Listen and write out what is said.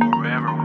Forever.